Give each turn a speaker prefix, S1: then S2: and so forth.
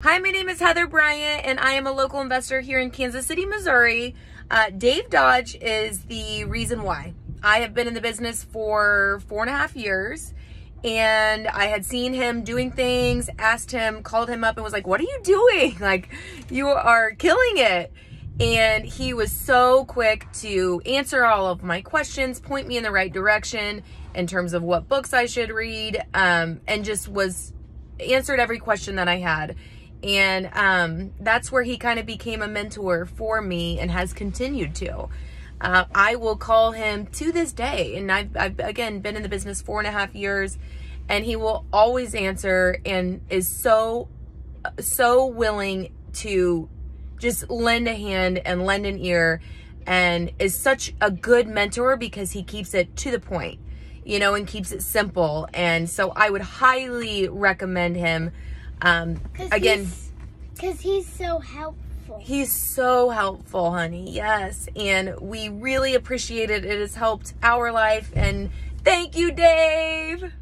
S1: Hi, my name is Heather Bryant, and I am a local investor here in Kansas City, Missouri. Uh, Dave Dodge is the reason why. I have been in the business for four and a half years, and I had seen him doing things, asked him, called him up, and was like, What are you doing? Like, you are killing it. And he was so quick to answer all of my questions, point me in the right direction in terms of what books I should read, um, and just was answered every question that I had and um, that's where he kind of became a mentor for me and has continued to. Uh, I will call him to this day, and I've, I've again been in the business four and a half years, and he will always answer and is so, so willing to just lend a hand and lend an ear, and is such a good mentor because he keeps it to the point, you know, and keeps it simple. And so I would highly recommend him um, again,
S2: because he's, he's so helpful.
S1: He's so helpful, honey. Yes. And we really appreciate it. It has helped our life. And thank you, Dave.